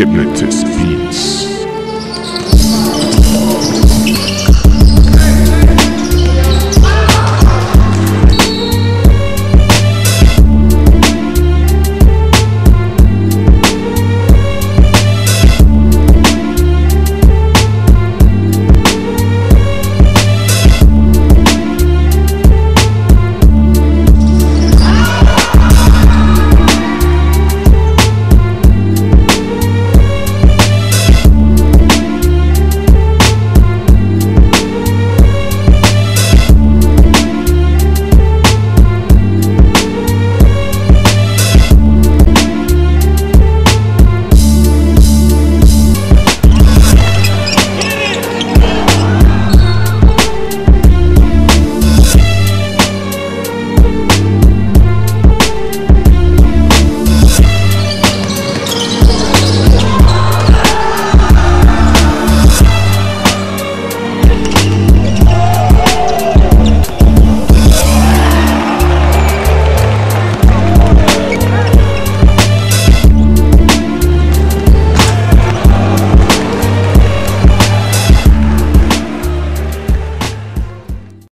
Hypnotist Beats.